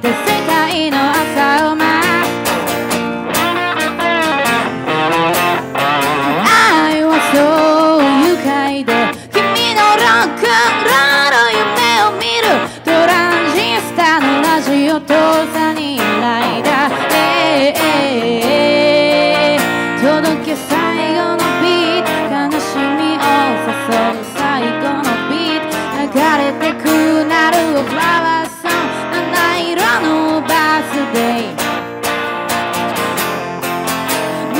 て世界の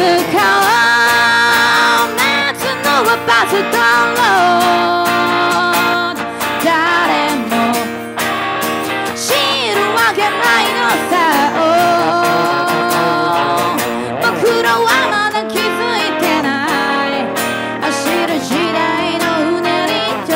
を待つの。はバスだろう誰も知るわけないの。さ、oh、僕らはまだ気づいてない走る時代の。うねりと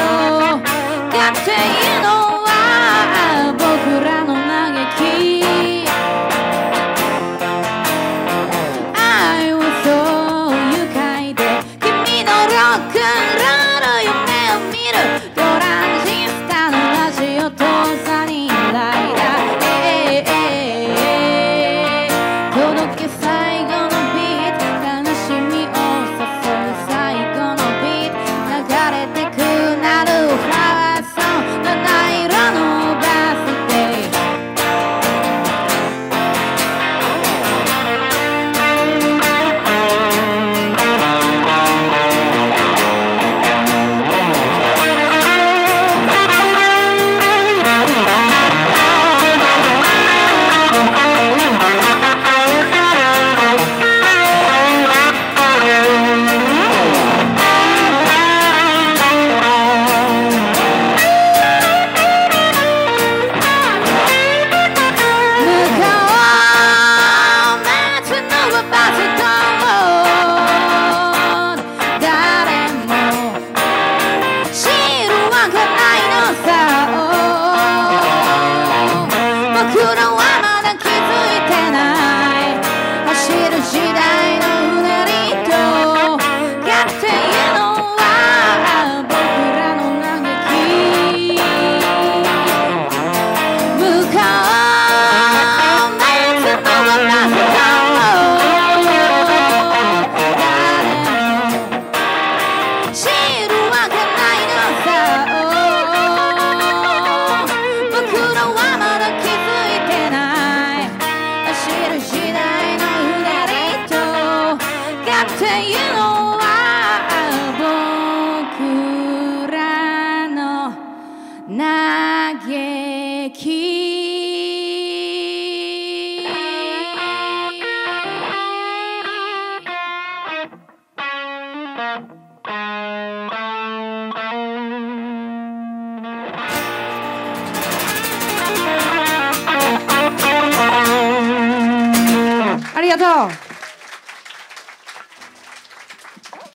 丫头